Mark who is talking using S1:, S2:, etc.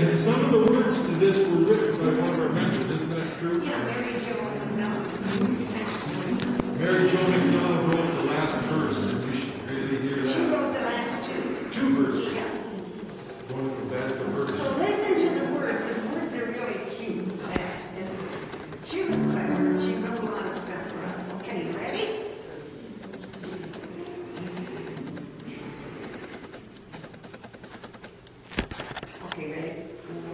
S1: this were written by one of our members, isn't that true?
S2: Yeah, Mary Jo and Mel.
S1: Mary Jo McDonald wrote the last verse, you, did you hear
S2: She wrote the last two.
S1: Two verses,
S2: Yeah.
S1: going from that to